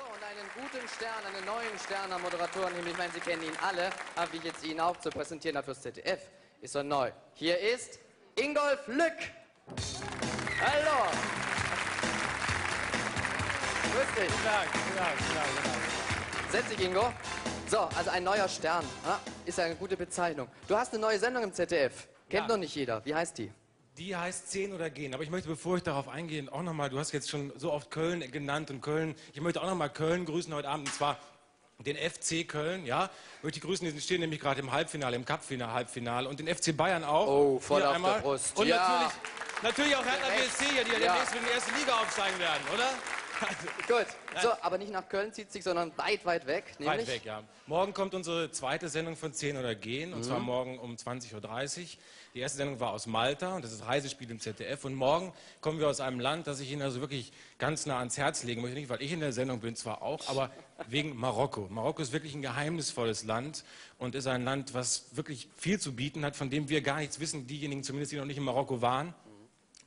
einen guten Stern, einen neuen Stern am Moderatorenhimmel. Ich meine, Sie kennen ihn alle, aber wie ich jetzt ihn auch zu präsentieren habe fürs ZDF, ist er neu. Hier ist Ingolf Lück. Hallo. Grüß dich. Guten Tag, guten Tag, guten Tag, guten Tag. Setz dich, Ingo. So, also ein neuer Stern. Ist ja eine gute Bezeichnung. Du hast eine neue Sendung im ZDF. Kennt Ja. noch nicht jeder. Wie heißt die? Die heißt 10 oder gehen. Aber ich möchte, bevor ich darauf eingehe, auch nochmal, du hast jetzt schon so oft Köln genannt und Köln. Ich möchte auch nochmal Köln grüßen heute Abend und zwar den FC Köln, ja. Möchte ich grüßen, die stehen nämlich gerade im Halbfinale, im Cup-Finale, Halbfinale und den FC Bayern auch. Oh, voll auf einmal. der Brust. Und Ja. natürlich, natürlich auch Hertha. BSC die ja Ja. demnächst in die erste Liga aufsteigen werden, oder? Gut. So, aber nicht nach Köln zieht sich, sondern weit, weit weg. Nämlich Weit weg, ja. Morgen kommt unsere zweite Sendung von 10 oder Gehen, und Mhm. zwar morgen um 20.30 Uhr. Die erste Sendung war aus Malta und das ist Reisespiel im ZDF. Und morgen kommen wir aus einem Land, das ich Ihnen also wirklich ganz nah ans Herz legen möchte. Nicht, weil ich in der Sendung bin, zwar auch, aber wegen Marokko. Marokko ist wirklich ein geheimnisvolles Land und ist ein Land, was wirklich viel zu bieten hat, von dem wir gar nichts wissen, diejenigen zumindest, die noch nicht in Marokko waren.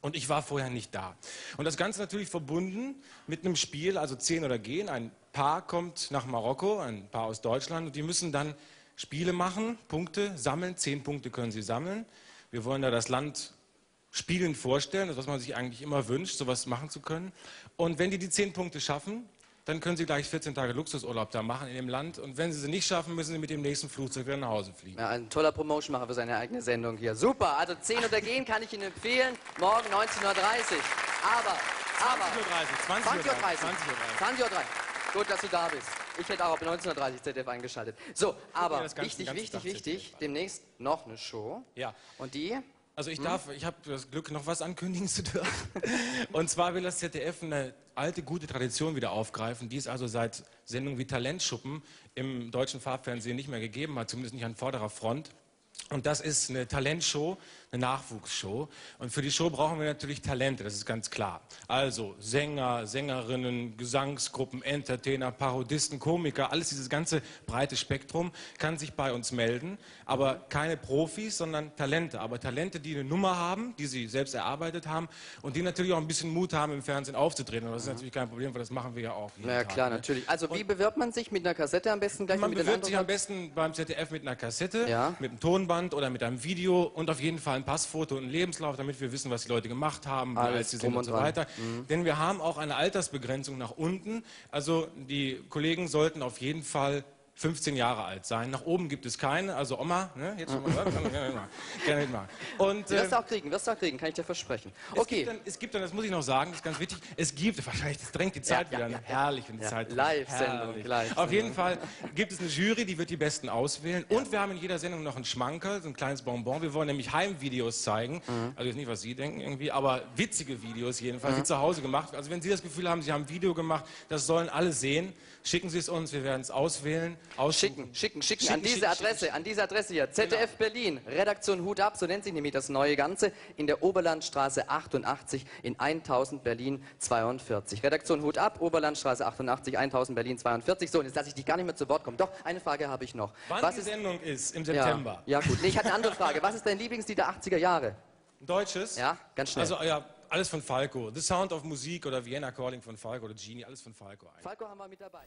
Und ich war vorher nicht da. Und das Ganze natürlich verbunden mit einem Spiel, also 10 oder gehen. Ein Paar kommt nach Marokko, ein Paar aus Deutschland, und die müssen dann Spiele machen, Punkte sammeln. Zehn Punkte können sie sammeln. Wir wollen da das Land spielend vorstellen, das was man sich eigentlich immer wünscht, sowas machen zu können. Und wenn die die zehn Punkte schaffen, dann können sie gleich 14 Tage Luxusurlaub da machen in dem Land. Und wenn sie sie nicht schaffen, müssen sie mit dem nächsten Flugzeug wieder nach Hause fliegen. Ja, ein toller Promotionmacher für seine eigene Sendung hier. Super. Also 10 oder gehen kann ich Ihnen empfehlen. Morgen 19.30 Uhr. Aber, aber. 20.30 Uhr, 20.30 Uhr. 20.30 Uhr. 20.30 Uhr. Gut, dass du da bist. Ich hätte auch ab 19.30 Uhr ZDF eingeschaltet. So, aber das Ganze- wichtig, wichtig, wichtig. ZDF. Demnächst noch eine Show. Ja. Und die? Also ich darf, ich habe das Glück, noch was ankündigen zu dürfen. Und zwar will das ZDF eine alte, gute Tradition wieder aufgreifen, die es also seit Sendungen wie Talentschuppen im deutschen Farbfernsehen nicht mehr gegeben hat, zumindest nicht an vorderer Front. Und das ist eine Talentshow, eine Nachwuchsshow. Und für die Show brauchen wir natürlich Talente, das ist ganz klar. Also Sänger, Sängerinnen, Gesangsgruppen, Entertainer, Parodisten, Komiker, alles dieses ganze breite Spektrum kann sich bei uns melden. Aber keine Profis, sondern Talente. Aber Talente, die eine Nummer haben, die sie selbst erarbeitet haben und die natürlich auch ein bisschen Mut haben, im Fernsehen aufzutreten. Und das ist natürlich kein Problem, weil das machen wir ja auch. Na ja, Tag, klar, ne? natürlich. Also wie bewirbt man sich? Mit einer Kassette am besten gleich Man bewirbt sich am besten beim ZDF mit einer Kassette, Ja. mit einem Tonband oder mit einem Video und auf jeden Fall ein Passfoto und einen Lebenslauf, damit wir wissen, was die Leute gemacht haben, wie alt sie sind und so dran. Mhm. weiter. Denn wir haben auch eine Altersbegrenzung nach unten. Also die Kollegen sollten auf jeden Fall 15 Jahre alt sein. Nach oben gibt es keine. Also Oma, ne, jetzt schon mal man gerne mitmachen. Und, Wirst du äh, auch kriegen, wirst du auch kriegen, kann ich dir versprechen. es Okay. gibt, dann, es gibt dann, das muss ich noch sagen, das ist ganz wichtig, es gibt, wahrscheinlich, das drängt die Zeit ja, wieder, ja, ne? ja. herrlich, wenn die Ja, Zeit Live-Sendung. Live-Sendung. Auf jeden Fall gibt es eine Jury, die wird die Besten auswählen und wir haben in jeder Sendung noch einen Schmankerl, so ein kleines Bonbon. Wir wollen nämlich Heimvideos zeigen, Mhm. also jetzt nicht, was Sie denken irgendwie, aber witzige Videos jedenfalls, die zu Hause gemacht. Also wenn Sie das Gefühl haben, Sie haben ein Video gemacht, das sollen alle sehen, schicken Sie es uns, wir werden es auswählen, aussuchen. Schicken, schicken, schicken, an diese schicken, Adresse, schicken. an diese Adresse hier. ZDF Berlin, Redaktion Hut ab, so nennt sich nämlich das neue Ganze, in der Oberlandstraße 88 in 1000 Berlin 42. Redaktion Hut ab, Oberlandstraße 88, 1000 Berlin 42. So, und jetzt lasse ich dich gar nicht mehr zu Wort kommen. Doch, eine Frage habe ich noch. Wann Was die ist, Sendung ist, im ja, September. ja gut, nee, ich hatte eine andere Frage. Was ist dein Lieblingslied der 80er Jahre? Deutsches? Ja, ganz schnell. Also ja, alles von Falco. The Sound of Musik oder Vienna Calling von Falco oder Genie, alles von Falco. Eigentlich. Falco haben wir mit dabei.